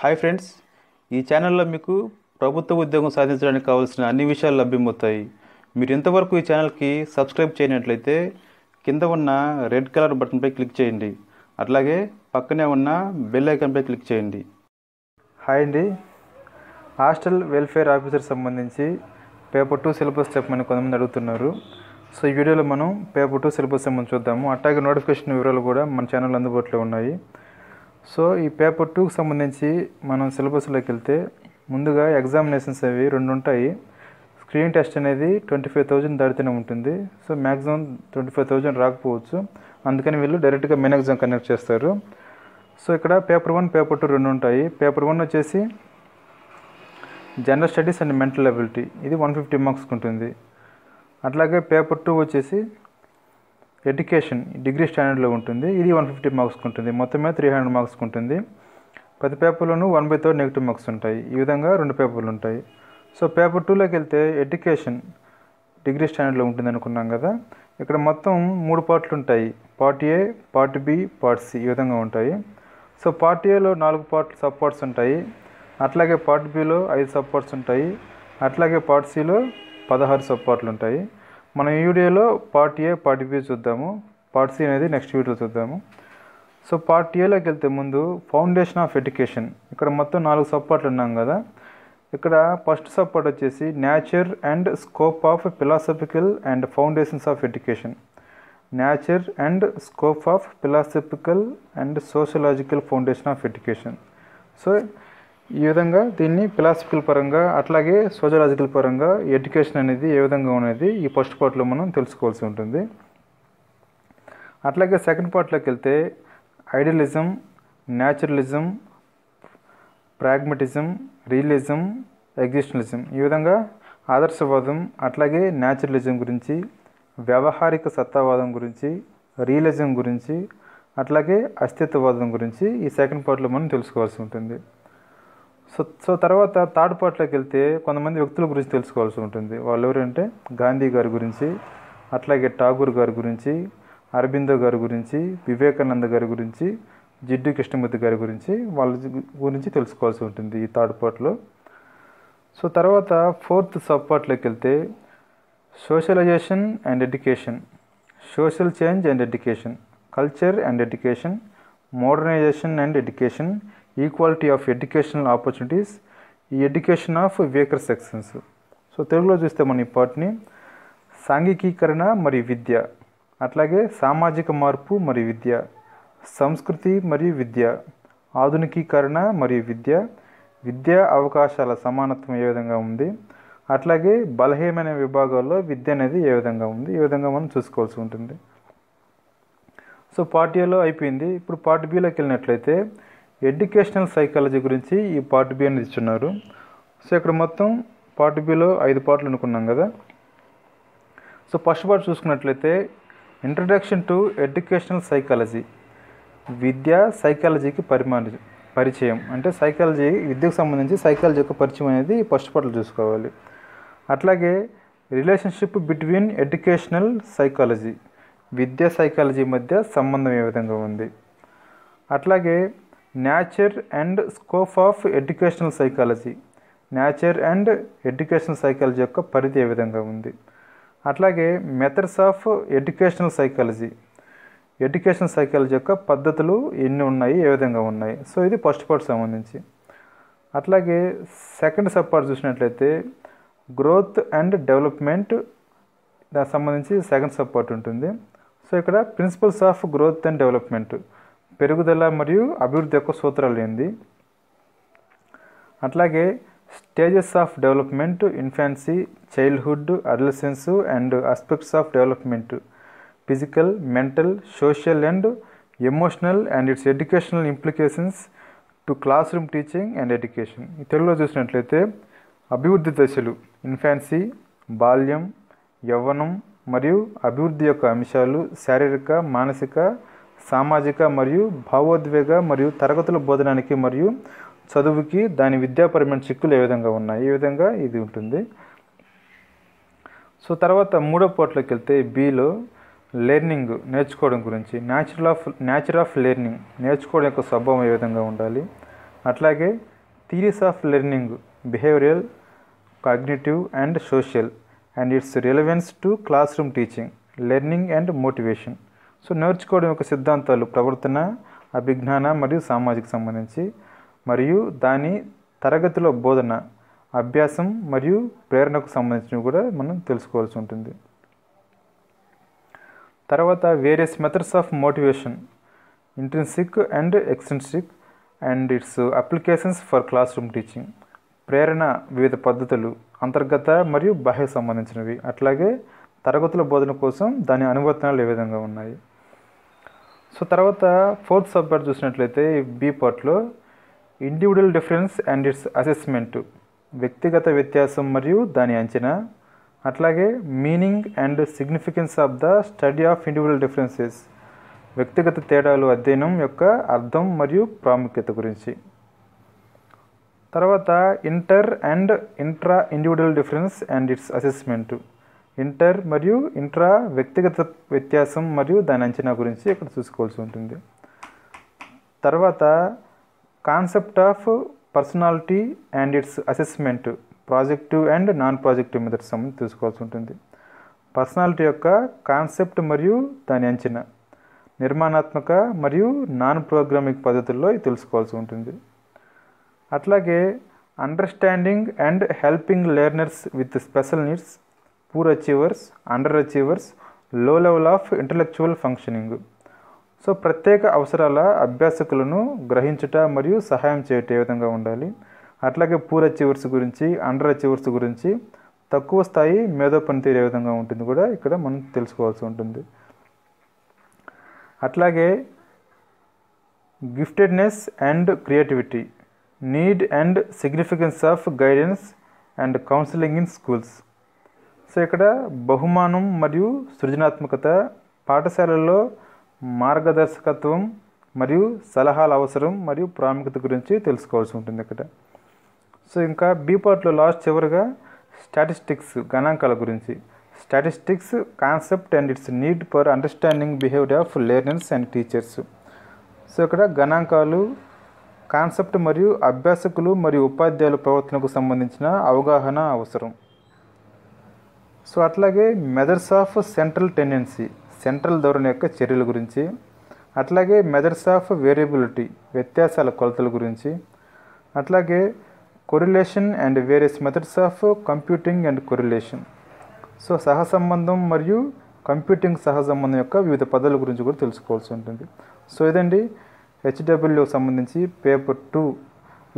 Hi friends ఈ ఛానల్లో మీకు ప్రభుత్వ ఉద్యోగం సాధించడానికి కావాల్సిన అన్ని విషయాలు లభ్యమవుతాయి. మీరు ఇంతవరకు ఈ ఛానల్కి సబ్స్క్రైబ్ చేయనట్లయితే కింద ఉన్న రెడ్ కలర్ బటన్పై క్లిక్ చేయండి. అట్లాగే పక్కనే ఉన్న బెల్ ఐకాన్పై క్లిక్ చేయండి. హాయ్ అండి. హాస్టల్ వెల్ఫేర్ ఆఫీసర్ సంబంధించి పేపర్ టూ సిలబస్ చెప్పమని కొంతమంది అడుగుతున్నారు. సో ఈ వీడియోలో మనం పేపర్ టూ సిలబస్ సంబంధించి చూద్దాము. అట్లాగే నోటిఫికేషన్ వివరాలు కూడా మన ఛానల్ అందుబాటులో ఉన్నాయి. సో ఈ పేపర్ టూకి సంబంధించి మనం సిలబస్లోకి వెళ్తే ముందుగా ఎగ్జామినేషన్స్ అవి రెండు ఉంటాయి. స్క్రీన్ టెస్ట్ అనేది ట్వంటీ ఫైవ్ థౌజండ్ దాటితేనే ఉంటుంది. So maximum twenty five thousand రాకపోవచ్చు. అందుకని వీళ్ళు డైరెక్ట్గా మెయిన్ ఎగ్జామ్ కండక్ట్ చేస్తారు. సో ఇక్కడ పేపర్ వన్ పేపర్ టూ రెండు ఉంటాయి. పేపర్ వన్ వచ్చేసి general studies and mental ability ఇది వన్ ఫిఫ్టీ మార్క్స్కి ఉంటుంది. అట్లాగే పేపర్ టూ వచ్చేసి ఎడ్యుకేషన్ డిగ్రీ స్టాండర్డ్లో ఉంటుంది. ఇది వన్ ఫిఫ్టీ మార్క్స్కి ఉంటుంది. మొత్తం మీద త్రీ హండ్రెడ్ మార్క్స్కి ఉంటుంది. ప్రతి పేపర్లోనూ one by third negative marks ఉంటాయి. ఈ విధంగా రెండు పేపర్లు ఉంటాయి. సో పేపర్ టూలోకి వెళ్తే ఎడ్యుకేషన్ డిగ్రీ స్టాండర్డ్లో ఉంటుంది అనుకున్నాం కదా. ఇక్కడ మొత్తం మూడు పార్ట్లు ఉంటాయి. Part A part B part C ఈ విధంగా ఉంటాయి. సో పార్ట్ ఏలో నాలుగు పార్ట్లు సబ్ పార్ట్స్ ఉంటాయి. అట్లాగే పార్ట్ బిలో ఐదు సబ్ పార్ట్స్ ఉంటాయి. అట్లాగే పార్ట్ సిలో పదహారు సబ్ పార్ట్లు ఉంటాయి. మనం ఈ వీడియోలో పార్ట్ ఏ పార్ట్ బి చూద్దాము. పార్ట్ సి అనేది నెక్స్ట్ వీడియోలో చూద్దాము. సో పార్ట్ ఏలోకి వెళ్తే ముందు ఫౌండేషన్ ఆఫ్ ఎడ్యుకేషన్ ఇక్కడ మొత్తం నాలుగు సపోర్ట్లు ఉన్నాం కదా. ఇక్కడ ఫస్ట్ సపోర్ట్ వచ్చేసి nature and scope of philosophical and foundations of education nature and scope of philosophical and sociological foundation of education so ఈ విధంగా దీన్ని ఫిలాసఫికల్ పరంగా అట్లాగే సోషలాజికల్ పరంగా ఎడ్యుకేషన్ అనేది ఏ విధంగా ఉన్నది ఈ ఫస్ట్ పార్ట్లో మనం తెలుసుకోవాల్సి ఉంటుంది. అట్లాగే సెకండ్ పార్ట్లోకి వెళ్తే idealism naturalism pragmatism realism existentialism ఈ విధంగా ఆదర్శవాదం అట్లాగే న్యాచురలిజం గురించి వ్యవహారిక సత్తావాదం గురించి రియలిజం గురించి అట్లాగే అస్తిత్వవాదం గురించి ఈ సెకండ్ పార్ట్లో మనం తెలుసుకోవాల్సి ఉంటుంది. సో సో తర్వాత థర్డ్ పార్ట్లోకి వెళ్తే కొంతమంది వ్యక్తుల గురించి తెలుసుకోవాల్సి ఉంటుంది. వాళ్ళు ఎవరంటే గాంధీ గారి గురించి అట్లాగే ఠాగూర్ గారి గురించి అరబిందో గారి గురించి వివేకానంద గారి గురించి జిడ్డు కృష్ణమూర్తి గారి గురించి వాళ్ళ గురించి తెలుసుకోవాల్సి ఉంటుంది ఈ థర్డ్ పార్ట్లో. సో తర్వాత ఫోర్త్ సబ్ పార్ట్లోకి వెళ్తే socialization and education. Social change and education. Culture and education. Modernization and education. Equality of educational opportunities ఈ education of weaker sections so తెలుగులో చూస్తే మన ఈ పార్ట్ని సాంఘికీకరణ మరియు విద్య అట్లాగే సామాజిక మార్పు మరియు విద్య సంస్కృతి మరియు విద్య ఆధునికీకరణ మరియు విద్య విద్యా అవకాశాల సమానత్వం ఏ విధంగా ఉంది అట్లాగే బలహీనమైన విభాగాల్లో విద్య అనేది ఏ విధంగా ఉంది ఈ విధంగా మనం చూసుకోవాల్సి ఉంటుంది. సో పార్ట్ ఏలో అయిపోయింది. ఇప్పుడు పార్ట్ బీలోకి వెళ్ళినట్లయితే ఎడ్యుకేషనల్ సైకాలజీ గురించి ఈ పార్ట్ బి అనేది ఇచ్చున్నారు సో ఇక్కడ మొత్తం పార్ట్ బిలో ఐదు పార్ట్లు అనుకున్నాం కదా. సో ఫస్ట్ పార్ట్ చూసుకున్నట్లయితే ఇంట్రడక్షన్ టు ఎడ్యుకేషనల్ సైకాలజీ విద్య సైకాలజీకి పరిమాణ పరిచయం. అంటే సైకాలజీ విద్యకు సంబంధించి సైకాలజీ యొక్క పరిచయం అనేది ఫస్ట్ పార్ట్లో చూసుకోవాలి. అట్లాగే రిలేషన్షిప్ బిట్వీన్ ఎడ్యుకేషనల్ సైకాలజీ విద్య సైకాలజీ మధ్య సంబంధం ఏ విధంగా ఉంది? అట్లాగే nature and scope of educational psychology nature and educational psychology యొక్క పరిధి ఏ విధంగా ఉంది? అట్లాగే methods of educational psychology education psychology యొక్క పద్ధతులు ఎన్ని ఉన్నాయి? ఏ విధంగా ఉన్నాయి? సో ఇది ఫస్ట్ పార్ట్ సంబంధించి. అట్లాగే సెకండ్ సబ్ పార్ట్ చూసినట్లయితే గ్రోత్ అండ్ డెవలప్మెంట్ దానికి సంబంధించి సెకండ్ సబ్ పార్ట్ ఉంటుంది. సో ఇక్కడ principles of growth and development పెరుగుదల మరియు అభివృద్ధి యొక్క సూత్రాలు ఏంది? అట్లాగే stages of development infancy childhood adolescence and aspects of development physical mental social and emotional and its educational implications to classroom teaching and education తెలుగులో చూసినట్లయితే అభివృద్ధి దశలు ఇన్ఫాన్సీ బాల్యం యవ్వనం మరియు అభివృద్ధి యొక్క అంశాలు శారీరక మానసిక సామాజిక మరియు భావోద్వేగ మరియు తరగతుల బోధనానికి మరియు చదువుకి దాని విద్యాపరమైన చిక్కులు ఏ విధంగా ఉన్నాయి? ఈ విధంగా ఇది ఉంటుంది. సో తర్వాత మూడో పోర్ట్లోకి వెళ్తే బీలో లెర్నింగ్ నేర్చుకోవడం గురించి. Natural of natural of learning నేర్చుకోవడం యొక్క స్వభావం ఏ విధంగా ఉండాలి? అట్లాగే theories of learning behavioural cognitive and social and its relevance to classroom teaching learning and motivation so నేర్చుకోవడం యొక్క సిద్ధాంతాలు ప్రవర్తన అభిజ్ఞాన మరియు సామాజిక సంబంధించి మరియు దాని తరగతిలో బోధన అభ్యాసం మరియు ప్రేరణకు సంబంధించినవి కూడా మనం తెలుసుకోవాల్సి ఉంటుంది. తర్వాత various methods of motivation intrinsic and extrinsic and its applications for classroom teaching ప్రేరణ వివిధ పద్ధతులు అంతర్గత మరియు బాహ్య సంబంధించినవి. అట్లాగే తరగతుల బోధన కోసం దాని అనువర్తనాలు ఏ విధంగా ఉన్నాయి? సో తర్వాత ఫోర్త్ సబ్ పార్ట్ చూసినట్లయితే బి పార్ట్లో individual difference and its assessment వ్యక్తిగత వ్యత్యాసం మరియు దాని అంచనా అట్లాగే meaning and significance of the study of individual differences వ్యక్తిగత తేడాలు అధ్యయనం యొక్క అర్థం మరియు ప్రాముఖ్యత గురించి. తర్వాత inter and intra individual difference and its assessment. Inter మరియు ఇంట్రా వ్యక్తిగత వ్యత్యాసం మరియు దాని అంచనా గురించి ఇక్కడ చూసుకోవాల్సి ఉంటుంది. తర్వాత concept of personality and its assessment projective and non projective methods సంబంధించి తీసుకోవాల్సి ఉంటుంది. పర్సనాలిటీ యొక్క కాన్సెప్ట్ మరియు దాని అంచనా నిర్మాణాత్మక మరియు నాన్ ప్రోగ్రామింగ్ పద్ధతుల్లో ఇది తెలుసుకోవాల్సి ఉంటుంది. అట్లాగే understanding and helping learners with special needs poor achievers under అచీవర్స్లో level of intellectual functioning so ప్రత్యేక అవసరాల అభ్యాసకులను గ్రహించుట మరియు సహాయం చేయటం ఏ విధంగా ఉండాలి అట్లాగే పూర్ అచీవర్స్ గురించి అండర్ అచీవర్స్ గురించి తక్కువ స్థాయి మేధో పనితీరు ఏ విధంగా ఉంటుంది కూడా ఇక్కడ మనం తెలుసుకోవాల్సి ఉంటుంది అట్లాగే giftedness and creativity need and significance of guidance and counselling in schools so ఇక్కడ బహుమానం మరియు సృజనాత్మకత పాఠశాలల్లో మార్గదర్శకత్వం మరియు సలహాల అవసరం మరియు ప్రాముఖ్యత గురించి తెలుసుకోవాల్సి ఉంటుంది ఇక్కడ. సో ఇంకా బీ పార్ట్లో లాస్ట్ చివరిగా స్టాటిస్టిక్స్ గణాంకాల గురించి. Statistics concept and its need for understanding behaviour of learners and teachers so ఇక్కడ గణాంకాలు కాన్సెప్ట్ మరియు అభ్యాసకులు మరియు ఉపాధ్యాయుల ప్రవర్తనకు సంబంధించిన అవగాహన అవసరం. సో అట్లాగే methods of central tendency central ధోరణి యొక్క చర్యల గురించి అట్లాగే మెథడ్స్ ఆఫ్ వేరియబిలిటీ వ్యత్యాసాల కొలతల గురించి అట్లాగే correlation and various methods of computing and correlation. So సహసంబంధం మరియు కంప్యూటింగ్ సహసంబంధం యొక్క వివిధ పదాల గురించి కూడా తెలుసుకోవాల్సి ఉంటుంది. సో ఇదండి హెచ్డబ్ల్యూకి సంబంధించి పేపర్ టూ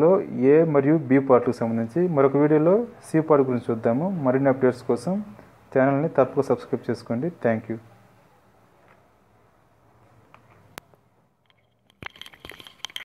లో ఏ మరియు బి పార్ట్లకు సంబంధించి మరొక వీడియోలో సి పార్ట్ గురించి చూద్దాము. మరిన్ని అప్డేట్స్ కోసం ఛానల్ని తప్పక సబ్స్క్రైబ్ చేసుకోండి. Thank you